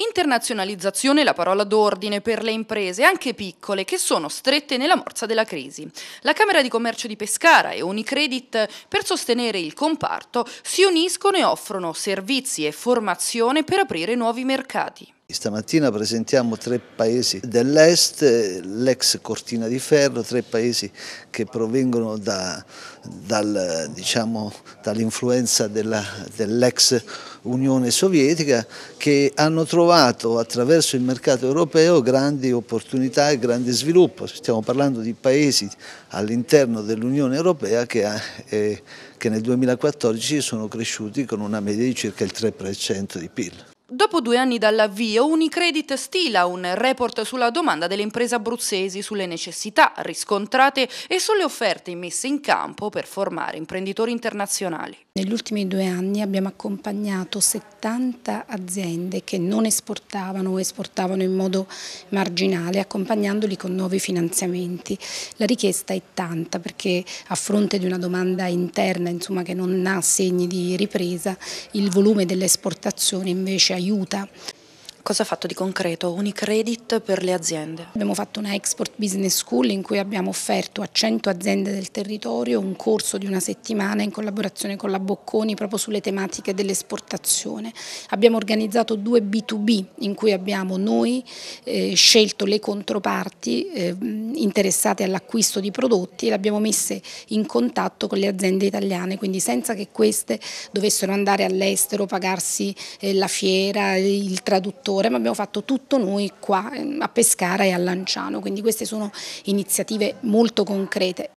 Internazionalizzazione è la parola d'ordine per le imprese, anche piccole, che sono strette nella morsa della crisi. La Camera di Commercio di Pescara e Unicredit, per sostenere il comparto, si uniscono e offrono servizi e formazione per aprire nuovi mercati. Stamattina presentiamo tre paesi dell'est, l'ex Cortina di Ferro, tre paesi che provengono da, dal, diciamo, dall'influenza dell'ex Unione Sovietica che hanno trovato attraverso il mercato europeo grandi opportunità e grande sviluppo. Stiamo parlando di paesi all'interno dell'Unione Europea che, eh, che nel 2014 sono cresciuti con una media di circa il 3% di PIL. Dopo due anni dall'avvio, Unicredit stila un report sulla domanda delle imprese abruzzesi, sulle necessità riscontrate e sulle offerte messe in campo per formare imprenditori internazionali. Negli ultimi due anni abbiamo accompagnato 70 aziende che non esportavano o esportavano in modo marginale, accompagnandoli con nuovi finanziamenti. La richiesta è tanta perché a fronte di una domanda interna insomma, che non ha segni di ripresa, il volume delle esportazioni invece aiuta. Cosa ha fatto di concreto Unicredit per le aziende? Abbiamo fatto una Export Business School in cui abbiamo offerto a 100 aziende del territorio un corso di una settimana in collaborazione con la Bocconi proprio sulle tematiche dell'esportazione. Abbiamo organizzato due B2B in cui abbiamo noi eh, scelto le controparti eh, interessate all'acquisto di prodotti e le abbiamo messe in contatto con le aziende italiane, quindi senza che queste dovessero andare all'estero, pagarsi eh, la fiera, il traduttore ma abbiamo fatto tutto noi qua ehm, a Pescara e a Lanciano, quindi queste sono iniziative molto concrete.